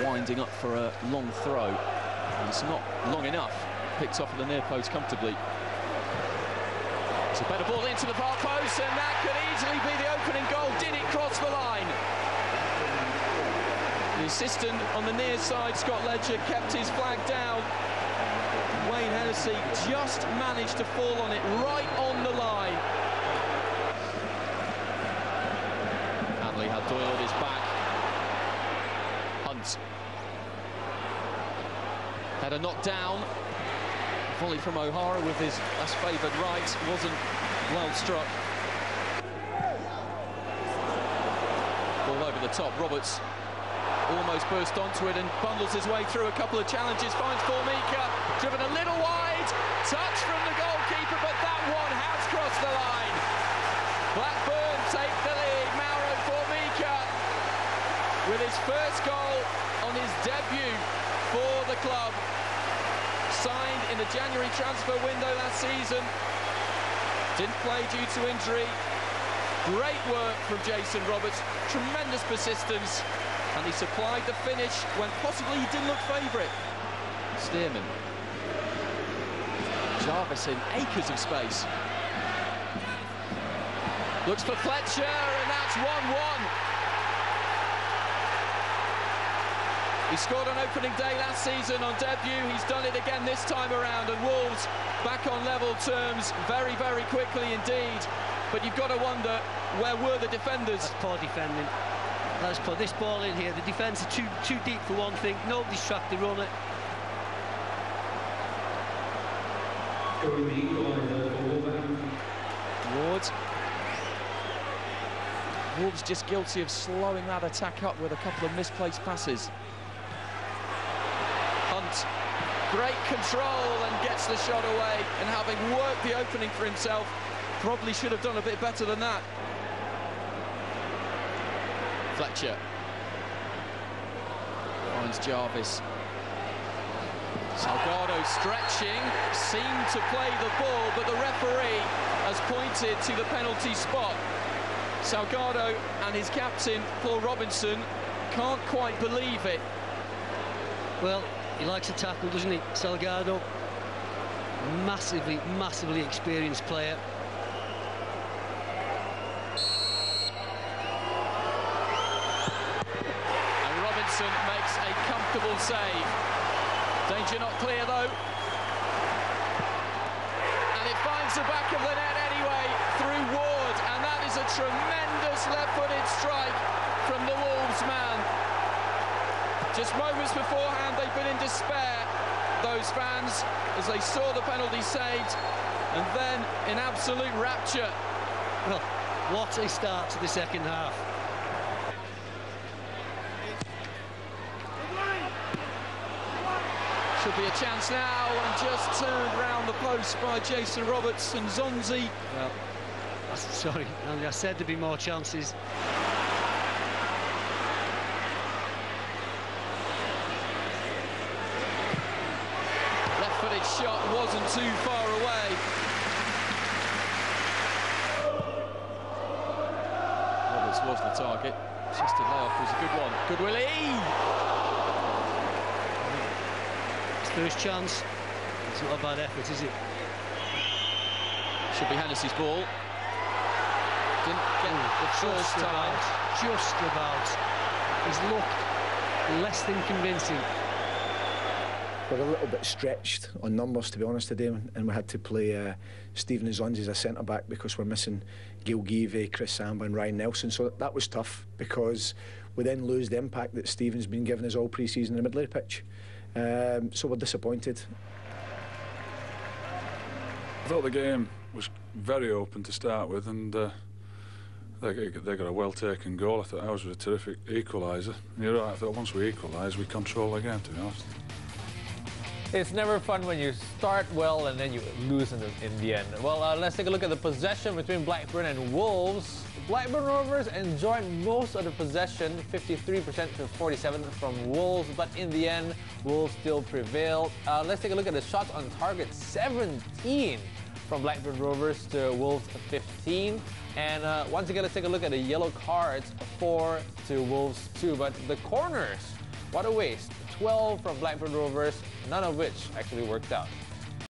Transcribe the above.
winding up for a long throw. And it's not long enough. Picked off at the near post comfortably. It's a better ball into the far post, and that could easily be the opening goal. Did it cross the line? The assistant on the near side, Scott Ledger, kept his flag down. Wayne Hennessey just managed to fall on it right on the line. Hanley had Doyle at his back. Had a knockdown. Volley from O'Hara with his less favoured right. Wasn't well struck. Ball over the top. Roberts almost burst onto it and bundles his way through a couple of challenges. Finds Formica. Driven a little wide. Touch from the goalkeeper, but that one has crossed the line. Blackburn take the lead. Mauro Formica with his first goal on his debut for the club signed in the January transfer window last season. Didn't play due to injury. Great work from Jason Roberts, tremendous persistence, and he supplied the finish when possibly he didn't look favourite. Stearman. Jarvis in acres of space. Looks for Fletcher, and that's 1-1. He scored on opening day last season on debut. He's done it again this time around, and Wolves back on level terms very, very quickly indeed. But you've got to wonder, where were the defenders? That's poor defending. Let's put this ball in here. The defence are too too deep for one thing. Nobody's trapped the runner. Ward. Wolves just guilty of slowing that attack up with a couple of misplaced passes. Great control and gets the shot away. And having worked the opening for himself, probably should have done a bit better than that. Fletcher finds Jarvis. Salgado stretching, seemed to play the ball, but the referee has pointed to the penalty spot. Salgado and his captain, Paul Robinson, can't quite believe it. Well, he likes a tackle, doesn't he? Salgado, massively, massively experienced player. And Robinson makes a comfortable save. Danger not clear though. And it finds the back of the net anyway through Ward. And that is a tremendous left-footed strike from the Wolves man. Just moments beforehand, they've been in despair, those fans, as they saw the penalty saved. And then in absolute rapture. Well, what a start to the second half. Should be a chance now, and just turned round the post by Jason Roberts and Nzonzi. Well, sorry, I said there'd be more chances. Left-footed shot wasn't too far away. Roberts was the target. Just a layoff was a good one. Goodwillie! His first chance. It's not a bad effort, is it? Should be Hennessey's ball. Didn't get the first Just time. about. Just about. He's looked less than convincing. We're a little bit stretched on numbers, to be honest, today, and we had to play uh, Stephen Nzonzi as a centre back because we're missing Gael Givet, Chris Samba, and Ryan Nelsen. So that was tough because we then lose the impact that Stephen's been giving us all pre-season in the middle of the pitch. Um, so we're disappointed. I thought the game was very open to start with, and uh, they, they got a well-taken goal. I thought ours was a terrific equaliser. You're right, I thought once we equalise, we control the game, to be honest. It's never fun when you start well and then you lose in the, in the end. Well, uh, let's take a look at the possession between Blackburn and Wolves. Blackburn Rovers enjoyed most of the possession, 53% to 47 from Wolves, but in the end, Wolves still prevailed. Uh, let's take a look at the shots on target, 17 from Blackburn Rovers to Wolves 15. And uh, once again, let's take a look at the yellow cards, 4 to Wolves 2. But the corners What a waste. 12 from Blackburn Rovers, none of which actually worked out.